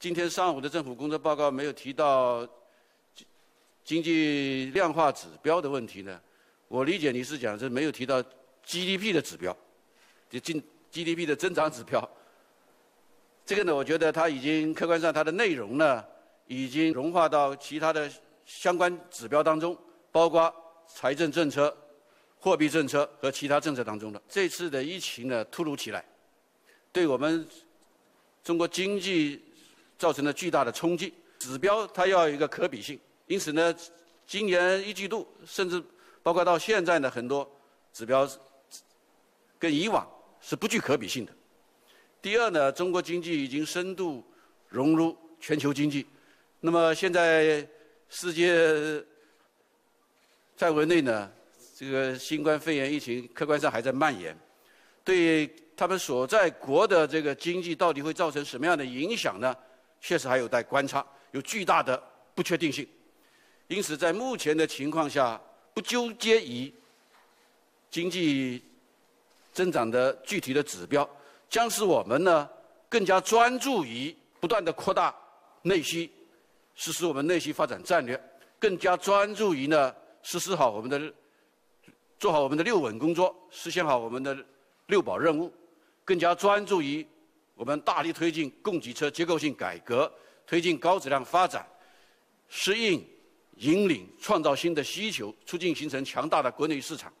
今天上午的政府工作报告没有提到经济量化指标的问题呢？我理解你是讲是没有提到 GDP 的指标，就进 GDP 的增长指标。这个呢，我觉得它已经客观上它的内容呢，已经融化到其他的相关指标当中，包括财政政策、货币政策和其他政策当中的。这次的疫情呢，突如其来，对我们中国经济造成了巨大的冲击。指标它要有一个可比性，因此呢，今年一季度甚至包括到现在呢，很多指标跟以往是不具可比性的。第二呢，中国经济已经深度融入全球经济。那么现在世界范围内呢，这个新冠肺炎疫情客观上还在蔓延，对他们所在国的这个经济到底会造成什么样的影响呢？确实还有待观察，有巨大的不确定性。因此，在目前的情况下，不纠结于经济增长的具体的指标。将使我们呢更加专注于不断的扩大内需，实施我们内需发展战略，更加专注于呢实施好我们的做好我们的六稳工作，实现好我们的六保任务，更加专注于我们大力推进供给侧结构性改革推进高质量发展适应引领创造新的需求促进形成强大的国内市场。